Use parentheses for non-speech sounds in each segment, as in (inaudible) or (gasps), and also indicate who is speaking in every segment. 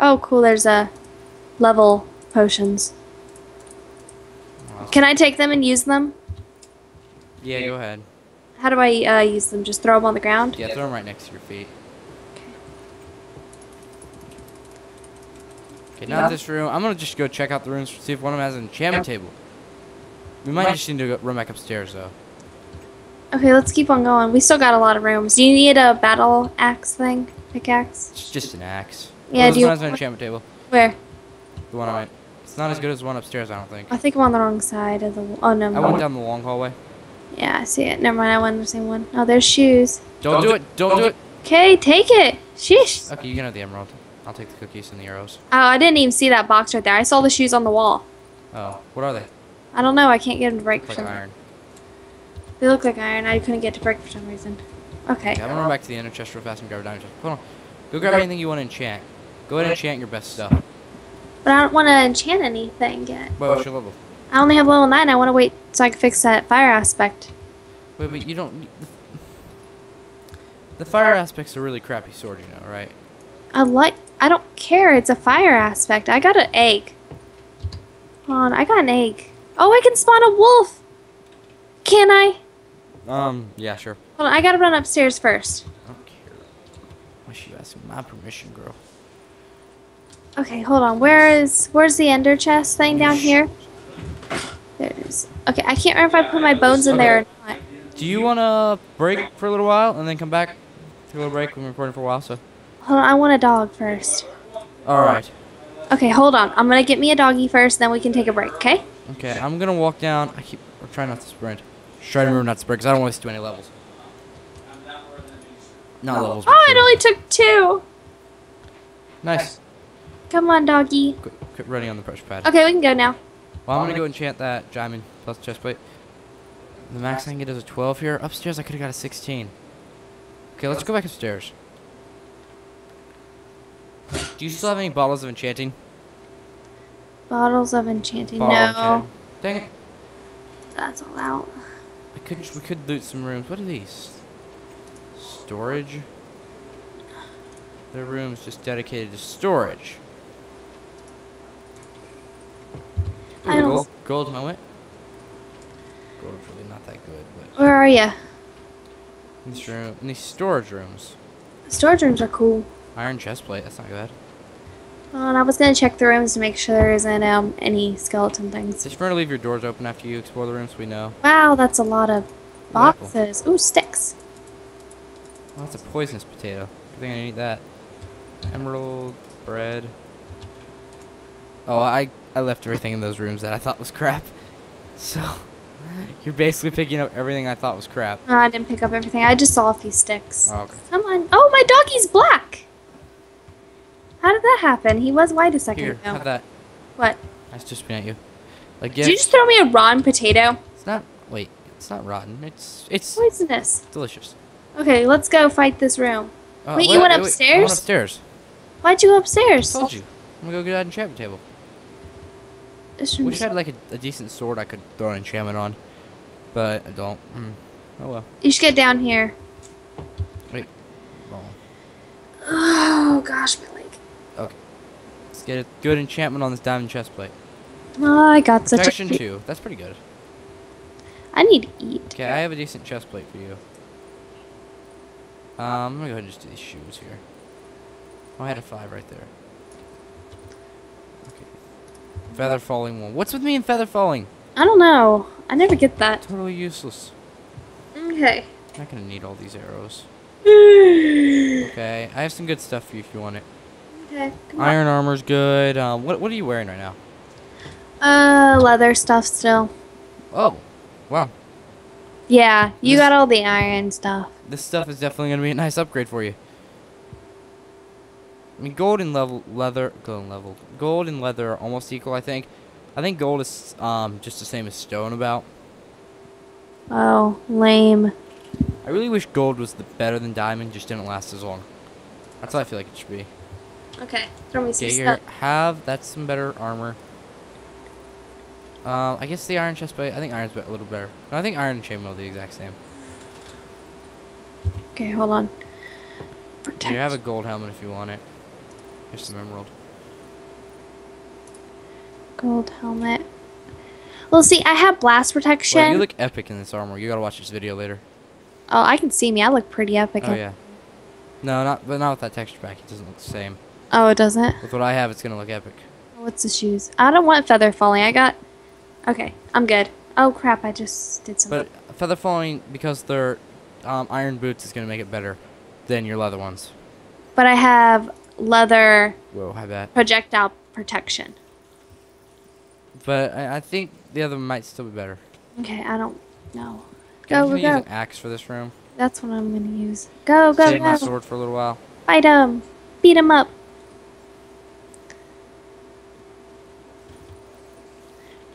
Speaker 1: Oh, cool. There's a level potions. Can I take them and use them?
Speaker 2: Yeah, go ahead.
Speaker 1: How do I uh, use them? Just throw them on the ground?
Speaker 2: Yeah, throw them right next to your feet. Okay, now this room. I'm gonna just go check out the rooms, see if one of them has an enchantment table. We might just need to go, run back upstairs though.
Speaker 1: Okay, let's keep on going. We still got a lot of rooms. Do you need a battle axe thing? Pickaxe?
Speaker 2: It's just an axe.
Speaker 1: Yeah,
Speaker 2: this
Speaker 1: do you-
Speaker 2: one has an enchantment table.
Speaker 1: Where?
Speaker 2: The one I went. It's not as good as the one upstairs, I don't think.
Speaker 1: I think I'm on the wrong side of the. w- Oh no.
Speaker 2: I went down the long hallway.
Speaker 1: Yeah, I see it. Never mind. I went the same one. Oh, there's shoes.
Speaker 2: Don't do it! Don't do it!
Speaker 1: Okay, take it. Sheesh.
Speaker 2: Okay, you can have the emerald. I'll take the cookies and the arrows.
Speaker 1: Oh, I didn't even see that box right there. I saw the shoes on the wall.
Speaker 2: Oh, what are they?
Speaker 1: I don't know. I can't get them to break
Speaker 2: Look
Speaker 1: for
Speaker 2: like
Speaker 1: some
Speaker 2: iron.
Speaker 1: They look like iron. I couldn't get to break for some reason. Okay.
Speaker 2: Okay, I'm gonna run back to the ender chest real fast and grab a diamond chest. Hold on. Go grab anything you want to enchant. Go ahead and enchant your best stuff.
Speaker 1: But I don't want to enchant anything yet.
Speaker 2: Wait, what's your level?
Speaker 1: I only have level 9. I want to wait so I can fix that fire aspect.
Speaker 2: Wait, but you don't. The fire aspect's a really crappy sword, you know, right?
Speaker 1: I like. I don't care. It's a fire aspect. I got an egg. Hold on. I got an egg. Oh, I can spawn a wolf. Can I?
Speaker 2: Um, yeah, sure.
Speaker 1: Hold on. I gotta run upstairs first.
Speaker 2: I don't care. Why should you asking my permission, girl?
Speaker 1: Okay, hold on. Where is where's the ender chest thing down here? There's okay. I can't remember if I put my bones in there or not.
Speaker 2: Do you want to break for a little while and then come back? Take a little break. We've been recording for a while, so.
Speaker 1: Hold on. I want a dog first.
Speaker 2: All right.
Speaker 1: Okay, hold on. I'm gonna get me a doggy first, then we can take a break. Okay?
Speaker 2: Okay, I'm gonna walk down. I keep. I'm trying not to sprint. Just try to remember not to sprint because I don't want to do any levels. Not oh, levels.
Speaker 1: Oh, it only took two.
Speaker 2: Nice.
Speaker 1: Come on, doggy.
Speaker 2: Quit, quit running on the pressure pad.
Speaker 1: Okay, we can go now.
Speaker 2: Well, I'm gonna go enchant that diamond plus chest plate. The max I can get is a 12 here. Upstairs, I could have got a 16. Okay, let's go back upstairs. Do you still have any bottles of enchanting?
Speaker 1: Bottles of enchanting.
Speaker 2: Bottle
Speaker 1: no,
Speaker 2: enchanting. Dang it.
Speaker 1: that's all out.
Speaker 2: I could we could loot some rooms. What are these? Storage. There are rooms just dedicated to storage. Ooh,
Speaker 1: I don't-
Speaker 2: gold, gold helmet. Gold's really not that good, but
Speaker 1: Where are you?
Speaker 2: in this room, in these storage rooms,
Speaker 1: Storage rooms are cool.
Speaker 2: iron chest plate. That's not bad.
Speaker 1: Oh, and I was gonna check the rooms to make sure there isn't um any skeleton things.
Speaker 2: Just remember to leave your doors open after you explore the rooms. We know.
Speaker 1: Wow, that's a lot of
Speaker 2: apple.
Speaker 1: boxes. Ooh, sticks.
Speaker 2: Oh, that's a poisonous potato. Good thing I didn't eat that. Emerald bread. Oh, I I left everything in those rooms that I thought was crap. So (laughs) you're basically picking up everything I thought was crap.
Speaker 1: No, I didn't pick up everything. I just saw a few sticks.
Speaker 2: Oh, okay.
Speaker 1: Come on. Oh, my doggy's black. How did that happen? He was white a second
Speaker 2: Here,
Speaker 1: ago.
Speaker 2: have that.
Speaker 1: What?
Speaker 2: I was just spin at you. Like, yeah.
Speaker 1: Did you just throw me a rotten potato?
Speaker 2: It's not. Wait, it's not rotten. It's it's
Speaker 1: Poisonous.
Speaker 2: delicious.
Speaker 1: Okay, let's go fight this room.
Speaker 2: Uh,
Speaker 1: Wait, you went
Speaker 2: I went
Speaker 1: upstairs?
Speaker 2: upstairs.
Speaker 1: Why'd you go upstairs?
Speaker 2: Told you. I'm gonna go get that enchantment table. Wish I had like a, a decent sword I could throw an enchantment on, but I don't. Mm. Oh well.
Speaker 1: You should get down here.
Speaker 2: Wait. Wrong.
Speaker 1: Oh gosh, my leg.
Speaker 2: Okay. Let's get a good enchantment on this diamond chest plate.
Speaker 1: Oh, I got such
Speaker 2: Protection
Speaker 1: a.
Speaker 2: two. That's pretty good.
Speaker 1: I need to eat.
Speaker 2: Okay, I have a decent chest plate for you. Um, I'm gonna go ahead and just do these shoes here. Oh, I had a five right there. Okay. Feather falling one. What's with me and feather falling?
Speaker 1: I don't know. I never get that.
Speaker 2: Totally useless.
Speaker 1: Okay.
Speaker 2: I'm not gonna need all these arrows.
Speaker 1: okay. (sighs)
Speaker 2: Okay, I have some good stuff for you if you want it.
Speaker 1: Come on.
Speaker 2: Iron armor's good. Um, what what are you wearing right now?
Speaker 1: Uh, leather stuff still.
Speaker 2: Oh, wow.
Speaker 1: Yeah, you
Speaker 2: This-
Speaker 1: got all the iron stuff.
Speaker 2: This stuff is definitely gonna be a nice upgrade for you. I mean, gold and level leather, gold and level, gold and leather are almost equal. I think. I think gold is um just the same as stone about.
Speaker 1: Oh, lame.
Speaker 2: I really wish gold was the better than diamond, just didn't last as long. That's how I feel like it should be.
Speaker 1: Okay, throw me some
Speaker 2: Okay, here,
Speaker 1: stuff.
Speaker 2: have that's some better armor. Um, I guess the iron chest plate. I think iron's be- a little better. No, I think iron and chainmail are the exact same.
Speaker 1: Okay, hold on. Protect.
Speaker 2: Here, have a gold helmet if you want it. Here's some emerald.
Speaker 1: Gold helmet. Well, see, I have blast protection.
Speaker 2: Well, you look epic in this armor. You gotta watch this video later.
Speaker 1: oh, I can see me. I look pretty epic.
Speaker 2: Oh yeah. No, not but not with that texture pack. It doesn't look the same.
Speaker 1: Oh, it doesn't.
Speaker 2: With what I have, it's gonna look epic.
Speaker 1: What's the shoes? I don't want feather falling. I got. Okay, I'm good. Oh crap! I just did something.
Speaker 2: But feather falling because they're um, iron boots is gonna make it better than your leather ones.
Speaker 1: But I have leather
Speaker 2: Whoa, I bet.
Speaker 1: projectile protection.
Speaker 2: But I, I think the other one might still be better.
Speaker 1: Okay, I don't know.
Speaker 2: I'm
Speaker 1: Go,
Speaker 2: gonna
Speaker 1: go,
Speaker 2: use an axe for this room.
Speaker 1: That's what I'm gonna use. Go, go,
Speaker 2: Save my sword for a little while.
Speaker 1: Fight him. Beat him up.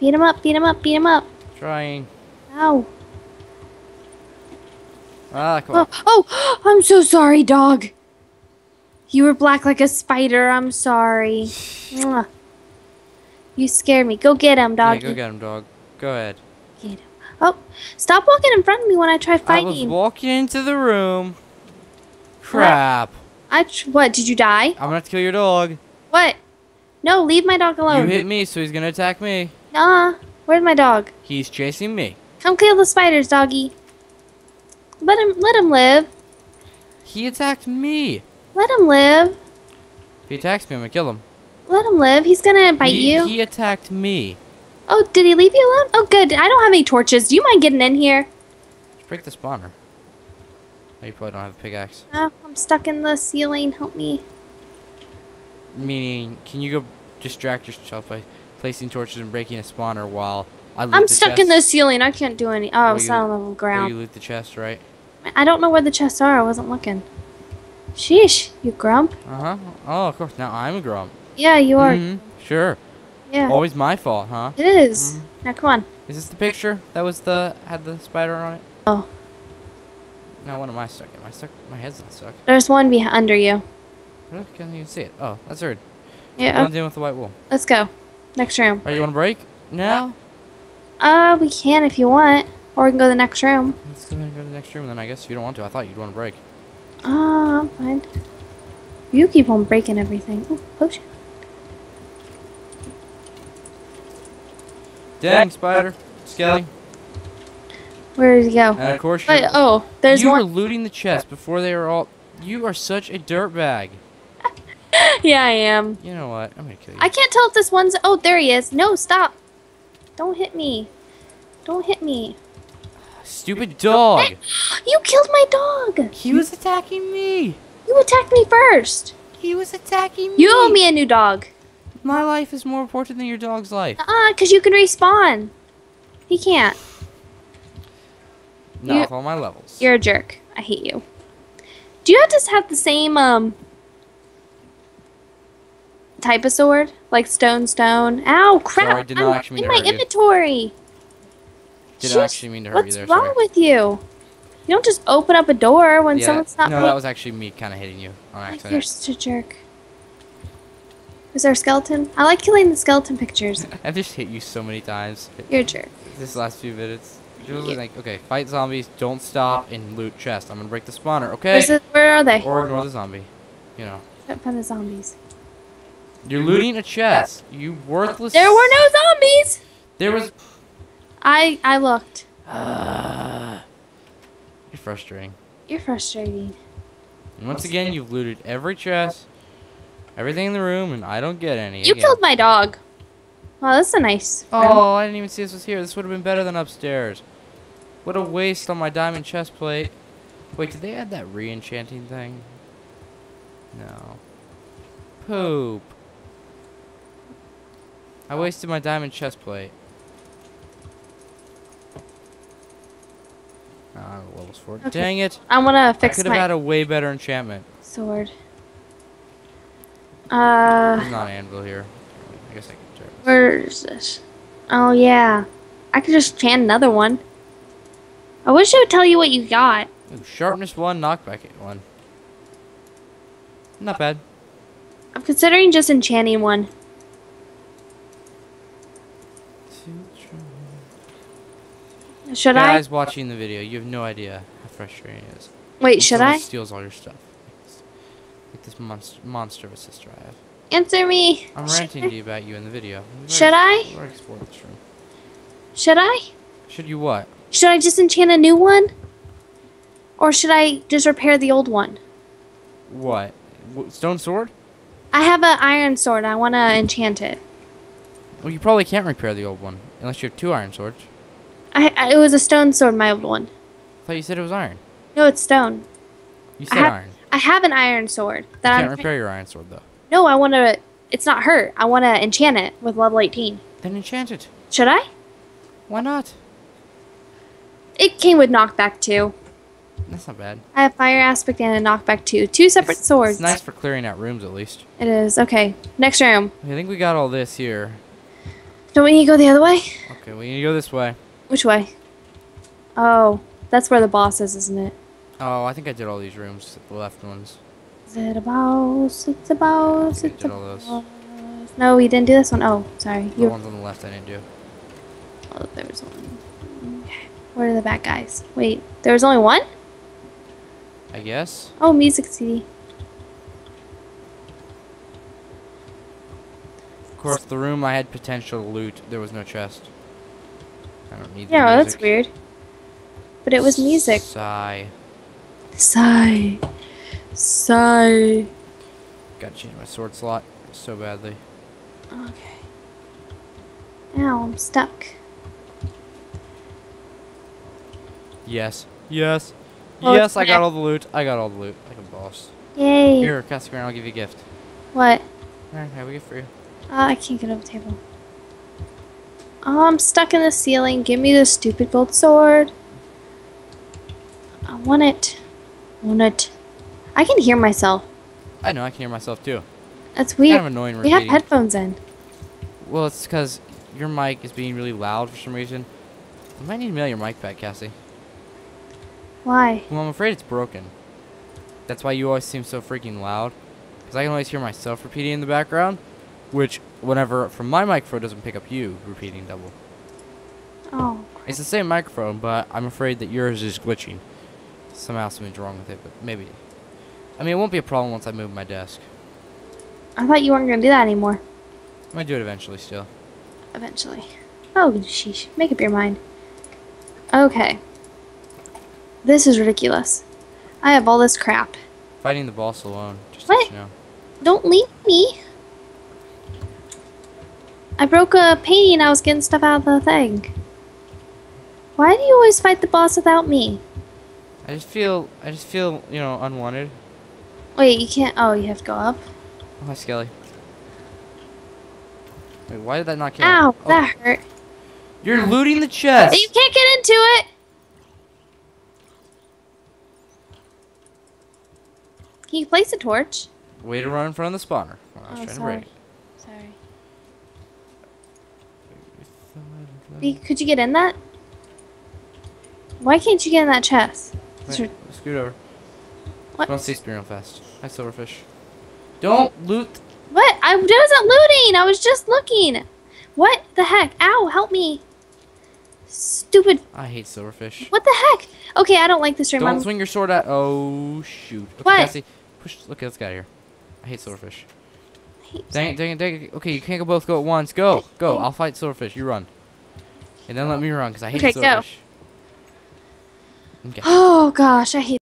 Speaker 1: Beat him up, beat him up, beat him up.
Speaker 2: Trying.
Speaker 1: Ow.
Speaker 2: Ah, come on.
Speaker 1: Oh, oh, (gasps) I'm so sorry, dog. You were black like a spider. I'm sorry. Mwah. You scared me. Go get him, dog.
Speaker 2: Yeah, go get him, dog. Go ahead.
Speaker 1: Get him. Oh, stop walking in front of me when I try fighting.
Speaker 2: I was walking into the room. Crap.
Speaker 1: I tr- what? Did you die?
Speaker 2: I'm gonna have to kill your dog.
Speaker 1: What? No, leave my dog alone.
Speaker 2: You hit me, so he's gonna attack me.
Speaker 1: Nah. Where's my dog?
Speaker 2: He's chasing me.
Speaker 1: Come kill the spiders, doggy. Let him. Let him live.
Speaker 2: He attacked me.
Speaker 1: Let him live.
Speaker 2: If he attacks me, I'm gonna kill him.
Speaker 1: Let him live. He's gonna bite
Speaker 2: he,
Speaker 1: you.
Speaker 2: He attacked me.
Speaker 1: Oh, did he leave you alone? Oh, good. I don't have any torches. Do you mind getting in here?
Speaker 2: Let's break the spawner. Oh, you probably don't have a pickaxe.
Speaker 1: Oh, I'm stuck in the ceiling. Help me.
Speaker 2: Meaning, can you go distract yourself by placing torches and breaking a spawner while I loot
Speaker 1: I'm stuck in the ceiling. I can't do any. Oh, it's not on the ground.
Speaker 2: you loot the chest, right?
Speaker 1: I don't know where the chests are. I wasn't looking. Sheesh, you grump.
Speaker 2: Uh huh. Oh, of course. Now I'm a grump.
Speaker 1: Yeah, you are.
Speaker 2: Mm -hmm. Sure.
Speaker 1: Yeah,
Speaker 2: Always my fault, huh?
Speaker 1: it is.
Speaker 2: Mhm.
Speaker 1: Now come on.
Speaker 2: Is this the picture that was the had the spider on it?
Speaker 1: Oh,
Speaker 2: No, what am I stuck in? My stuck. My head's not stuck.
Speaker 1: there's one be under you.
Speaker 2: I can't even see it. Oh, that's weird.
Speaker 1: Yeah.
Speaker 2: I'm
Speaker 1: okay,
Speaker 2: dealing with the white wool.
Speaker 1: let's go. Next room.
Speaker 2: Alright, you want to break? No.
Speaker 1: Uh, we can if you want, or we can go to the next room.
Speaker 2: Let's go go to the next room then. I guess if you don't want to, I thought you'd want to break.
Speaker 1: I'm fine. You keep on breaking everything. Oh, potion.
Speaker 2: Dang, spider, skelly,
Speaker 1: Where did he go?
Speaker 2: and of course
Speaker 1: But,
Speaker 2: you're,
Speaker 1: oh, there's
Speaker 2: you were looting the chest before they were all. You are such a dirtbag. (laughs)
Speaker 1: yeah, I am.
Speaker 2: You know what? I'm gonna kill you.
Speaker 1: I can't tell if this one's. Oh, there he is. No, stop. Don't hit me. Don't hit me.
Speaker 2: Stupid dog. (gasps)
Speaker 1: You killed my dog.
Speaker 2: He was attacking me.
Speaker 1: You attacked me first.
Speaker 2: He was attacking me.
Speaker 1: You owe me a new dog.
Speaker 2: My life is more important than your dog's life.
Speaker 1: Uh, cause you can respawn. He can't.
Speaker 2: Not
Speaker 1: You-
Speaker 2: with all my levels.
Speaker 1: You're a jerk. I hate you. Do you have to have the same um type of sword, like stone, stone? Ow, crap!
Speaker 2: Sorry, did not
Speaker 1: I'm
Speaker 2: actually
Speaker 1: in my
Speaker 2: hurt you.
Speaker 1: Inventory.
Speaker 2: Did
Speaker 1: Jeez,
Speaker 2: not actually mean to hurt
Speaker 1: What's
Speaker 2: you there.
Speaker 1: wrong
Speaker 2: sorry.
Speaker 1: with you? You don't just open up a door when
Speaker 2: yeah,
Speaker 1: someone's not.
Speaker 2: no, that was actually me kind of hitting you on accident.
Speaker 1: You're such a jerk. Is there a skeleton? I like killing the skeleton pictures. (laughs)
Speaker 2: I've just hit you so many times
Speaker 1: You're a jerk.
Speaker 2: this last few minutes. Just
Speaker 1: Yeah.
Speaker 2: like, okay, fight zombies, don't stop, and loot chest. I'm gonna break the spawner, okay?
Speaker 1: The, where are they?
Speaker 2: Or ignore the zombie. You know.
Speaker 1: Can't find the zombies.
Speaker 2: You're looting a chest. You worthless.
Speaker 1: There were no zombies.
Speaker 2: There was.
Speaker 1: I I looked.
Speaker 2: Uh, you're frustrating.
Speaker 1: You're frustrating.
Speaker 2: And once again, you've looted every chest, everything in the room, and I don't get any.
Speaker 1: You
Speaker 2: again.
Speaker 1: killed my dog. Well, that's a nice.
Speaker 2: Oh, I didn't even see this was here. This would have been better than upstairs. What a waste on my diamond chest plate. Wait, did they add that re-enchanting thing? No. Poop. I wasted my diamond chest plate. I don't have levels for it.
Speaker 1: Okay.
Speaker 2: Dang it.
Speaker 1: I want to fix.
Speaker 2: I
Speaker 1: fix
Speaker 2: could have
Speaker 1: my
Speaker 2: had a way better enchantment.
Speaker 1: sword. Uh.
Speaker 2: There's not an anvil here. I guess I could turn.
Speaker 1: where is this? Oh yeah, I could just chant another one. I wish I would tell you what you got.
Speaker 2: Ooh, sharpness one, knockback one. Not bad.
Speaker 1: I'm considering just enchanting one. Should I
Speaker 2: Guys watching the video, you have no idea how frustrating it is.
Speaker 1: Wait,
Speaker 2: When
Speaker 1: should I?
Speaker 2: Steals all your stuff. Like this monster, monster of a sister I have.
Speaker 1: Answer me.
Speaker 2: I'm
Speaker 1: Should
Speaker 2: ranting
Speaker 1: I-
Speaker 2: to you about you in the video.
Speaker 1: Should I?
Speaker 2: we've already this room.
Speaker 1: Should I?
Speaker 2: Should you what?
Speaker 1: Should I just enchant a new one? Or should I just repair the old one?
Speaker 2: What? Stone sword?
Speaker 1: I have an iron sword. I want to enchant it.
Speaker 2: Well, you probably can't repair the old one unless you have two iron swords.
Speaker 1: I, I it was a stone sword, my old one.
Speaker 2: I thought you said it was iron.
Speaker 1: No, it's stone.
Speaker 2: You
Speaker 1: I
Speaker 2: said
Speaker 1: have,
Speaker 2: iron.
Speaker 1: I have an iron sword
Speaker 2: You
Speaker 1: that
Speaker 2: can't
Speaker 1: I'm.
Speaker 2: repair your iron sword though.
Speaker 1: No, I want to. It's not hurt. I want to enchant it with level 18.
Speaker 2: Then enchant it.
Speaker 1: Should I?
Speaker 2: Why not?
Speaker 1: It came with knockback too.
Speaker 2: That's not bad.
Speaker 1: I have fire aspect and a knockback too. Two separate
Speaker 2: It's-
Speaker 1: swords.
Speaker 2: It's nice for clearing out rooms at least.
Speaker 1: It is. Okay. Next room.
Speaker 2: I think we got all this here.
Speaker 1: Don't we need to go the other way?
Speaker 2: Okay, we need to go this way.
Speaker 1: Which way? Oh, that's where the boss is, isn't it?
Speaker 2: Oh, I think I did all these rooms, the left ones.
Speaker 1: Is it a boss? It's a boss.
Speaker 2: I
Speaker 1: It's a
Speaker 2: did all those.
Speaker 1: boss. No, we didn't do this one. Oh, sorry.
Speaker 2: The
Speaker 1: You.
Speaker 2: ones on the left I didn't do.
Speaker 1: Oh, there was one. Okay. Where are the bad guys? Wait, there was only one?
Speaker 2: I guess.
Speaker 1: Oh, music CD.
Speaker 2: Of course, the room I had potential to loot, there was no chest. I don't need the
Speaker 1: Yeah, well, that's weird. But it was music.
Speaker 2: Sigh.
Speaker 1: Sigh. Sigh.
Speaker 2: Gotta change my sword slot so badly.
Speaker 1: Okay. Ow, I'm stuck.
Speaker 2: Yes. Yes.
Speaker 1: Oh,
Speaker 2: yes, I got all the loot. I got all the loot. Like a boss.
Speaker 1: Yay.
Speaker 2: Here, Caspian, I'll give you a gift.
Speaker 1: What?
Speaker 2: Alright, I have a gift for you.
Speaker 1: Uh, I can't get over the table. Oh, I'm stuck in the ceiling. Give me the stupid gold sword. I want it. I want it. I can hear myself.
Speaker 2: I know, I can hear myself too.
Speaker 1: That's weird.
Speaker 2: Kind of annoying
Speaker 1: we have headphones in.
Speaker 2: Well, it's because your mic is being really loud for some reason. You might need to mail your mic back, Cassie.
Speaker 1: Why?
Speaker 2: Well, I'm afraid it's broken. That's why you always seem so freaking loud. Because I can always hear myself repeating in the background, which, whenever from my microphone, doesn't pick up you repeating double.
Speaker 1: Oh.
Speaker 2: It's the same microphone, but I'm afraid that yours is glitching. Somehow something's wrong with it, but maybe. I mean, it won't be a problem once I move my desk.
Speaker 1: I thought you weren't going to do that anymore.
Speaker 2: I might do it eventually still.
Speaker 1: Eventually. Oh, sheesh. Make up your mind. Okay. This is ridiculous. I have all this crap.
Speaker 2: Fighting the boss alone, just
Speaker 1: What?
Speaker 2: you know.
Speaker 1: Don't leave me. I broke a painting. I was getting stuff out of the thing. Why do you always fight the boss without me?
Speaker 2: I just feel, I just feel, you know, unwanted.
Speaker 1: Wait, you can't. Oh, you have to go up.
Speaker 2: Oh, hi, Skelly. Wait, why did that not kill?
Speaker 1: Ow,
Speaker 2: Oh,
Speaker 1: that hurt.
Speaker 2: You're looting the chest!
Speaker 1: You can't get into it. Can you place a torch?
Speaker 2: Way to run in front of the spawner. I was
Speaker 1: Oh,
Speaker 2: trying to
Speaker 1: sorry.
Speaker 2: break.
Speaker 1: Sorry. Be- Could you get in that? Why can't you get in that chest?
Speaker 2: Wait,
Speaker 1: r-
Speaker 2: scoot over.
Speaker 1: What?
Speaker 2: Don't see spear real fast. Hi, silverfish. Don't loot.
Speaker 1: What? I wasn't looting. I was just looking. What the heck? Ow! Help me. Stupid.
Speaker 2: I hate silverfish.
Speaker 1: What the heck? Okay, I don't like this room.
Speaker 2: Don't
Speaker 1: I'm-
Speaker 2: swing your sword at. Oh shoot. Okay,
Speaker 1: What?
Speaker 2: Cassie, push. Look, let's get out of here. I hate silverfish.
Speaker 1: I hate-
Speaker 2: Dang it, dang it, dang it. Okay, you can't go both go at once. Go, go. I'll fight silverfish. You run. And then let me run, because I hate
Speaker 1: Okay, go.
Speaker 2: Okay.
Speaker 1: Oh gosh, I hate.